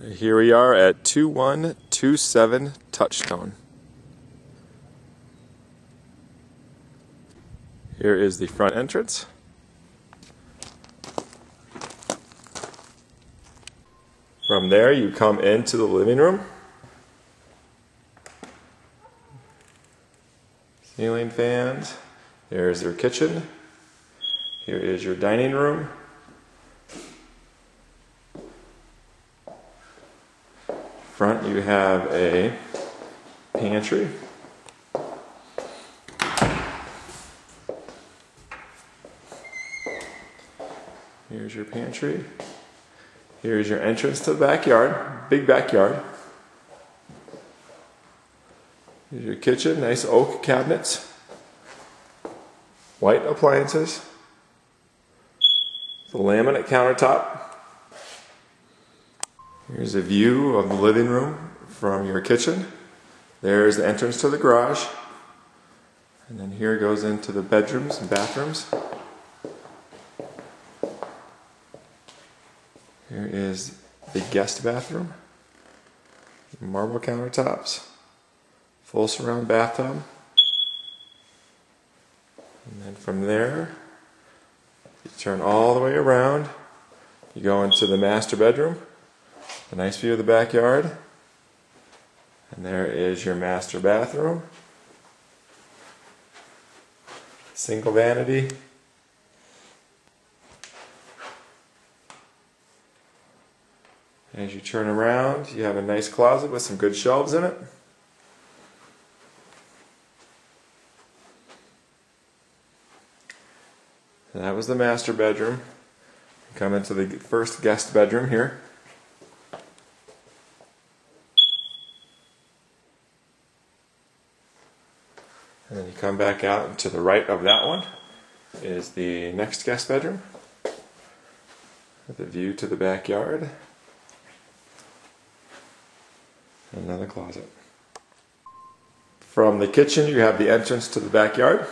Here we are at 2127 Touchstone. Here is the front entrance. From there, you come into the living room. Ceiling fans. There's your kitchen. Here is your dining room. Front, you have a pantry. Here's your pantry. Here's your entrance to the backyard, big backyard. Here's your kitchen, nice oak cabinets, white appliances, the laminate countertop. Here's a view of the living room from your kitchen. There's the entrance to the garage. And then here goes into the bedrooms and bathrooms. Here is the guest bathroom, marble countertops, full surround bathtub. And then from there, you turn all the way around. You go into the master bedroom, a nice view of the backyard. And there is your master bathroom. Single vanity. As you turn around, you have a nice closet with some good shelves in it. And that was the master bedroom. Come into the first guest bedroom here. And then you come back out and to the right of that one is the next guest bedroom. With a view to the backyard. Another closet. From the kitchen, you have the entrance to the backyard.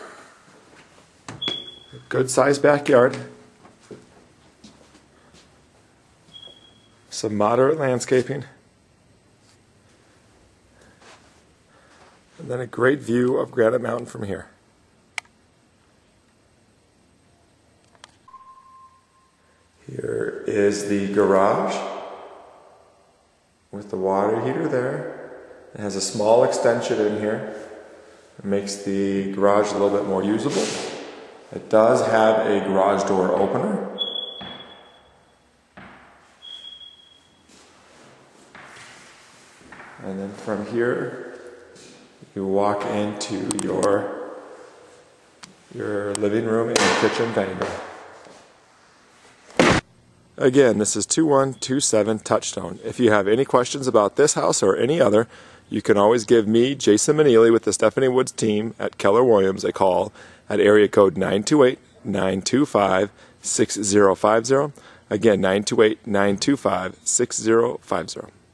Good sized backyard. Some moderate landscaping. And then a great view of Granite Mountain from here. Here is the garage with the water heater there. It has a small extension in here. It makes the garage a little bit more usable. It does have a garage door opener. And then from here, you walk into your, your living room and kitchen dining. Again, this is 2127 Touchstone. If you have any questions about this house or any other, you can always give me, Jason Maneely, with the Stephanie Woods team at Keller Williams, a call at area code 928 925 6050. Again, 928 925 6050.